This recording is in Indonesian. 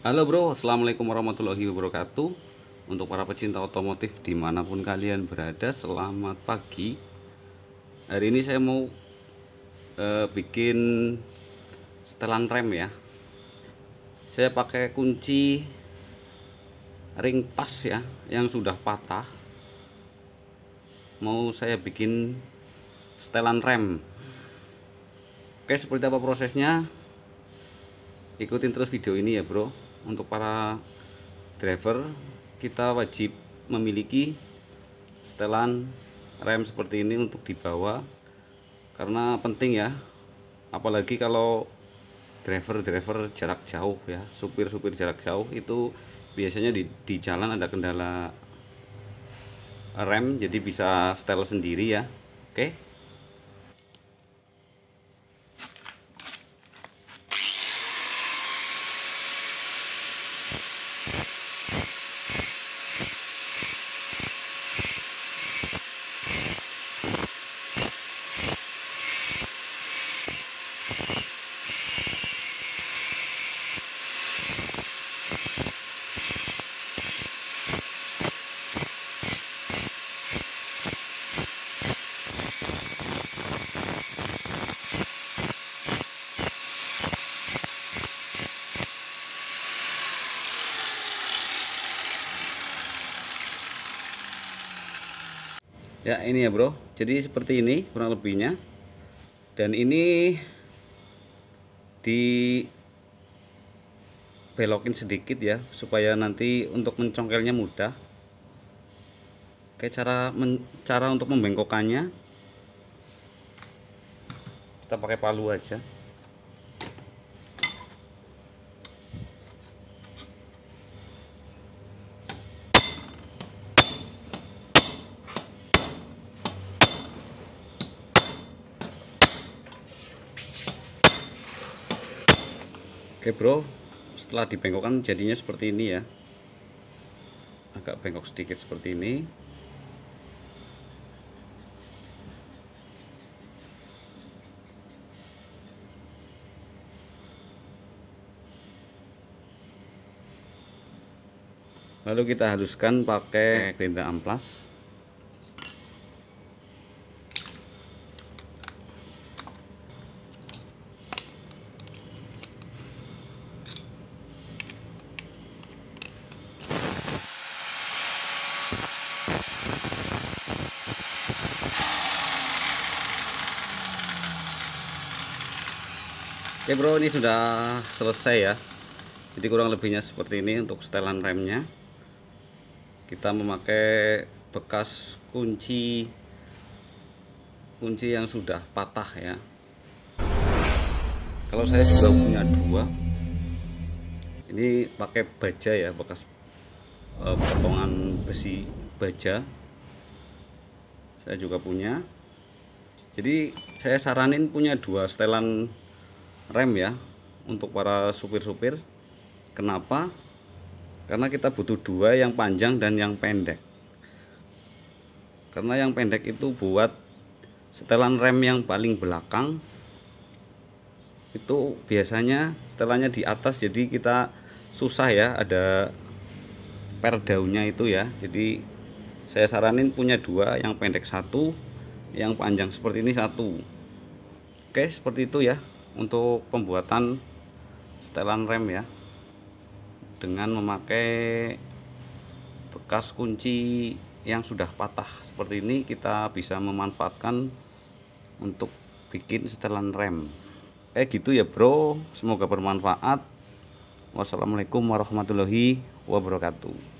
Halo bro, Assalamualaikum warahmatullahi wabarakatuh. Untuk para pecinta otomotif di mana pun kalian berada, selamat pagi. Hari ini saya mau eh, bikin setelan rem ya. Saya pakai kunci ring pas ya, yang sudah patah. Mau saya bikin setelan rem. Oke, seperti apa prosesnya? Ikutin terus video ini ya bro untuk para driver kita wajib memiliki setelan rem seperti ini untuk dibawa karena penting ya. Apalagi kalau driver-driver jarak jauh ya supir-supir jarak jauh itu biasanya di, di jalan ada kendala rem jadi bisa setel sendiri ya. Oke ya ini ya bro. Jadi seperti ini kurang lebihnya. Dan ini di belokin sedikit ya supaya nanti untuk mencongkelnya mudah. Kayak cara men, cara untuk membengkokannya kita pakai palu aja Oke bro, setelah dibengkokkan jadinya seperti ini ya. Agak bengkok sedikit seperti ini. Lalu kita haluskan pakai gerinda amplas. Oke bro ini sudah selesai ya. Jadi kurang lebihnya seperti ini untuk setelan remnya. Kita memakai bekas kunci kunci yang sudah patah ya. Kalau saya juga punya dua. Ini pakai baja ya bekas uh, potongan besi baja. Saya juga punya. Jadi saya saranin punya dua setelan rem ya untuk para supir-supir. Kenapa? Karena kita butuh dua yang panjang dan yang pendek. Karena yang pendek itu buat setelan rem yang paling belakang itu biasanya setelannya di atas jadi kita susah ya ada per daunnya itu ya. Jadi saya saranin punya dua yang pendek satu yang panjang. Seperti ini satu. Oke seperti itu ya untuk pembuatan setelan rem ya. Dengan memakai bekas kunci yang sudah patah seperti ini kita bisa memanfaatkan untuk bikin setelan rem. Eh gitu ya bro. Semoga bermanfaat. Wassalamualaikum warahmatullahi wabarakatuh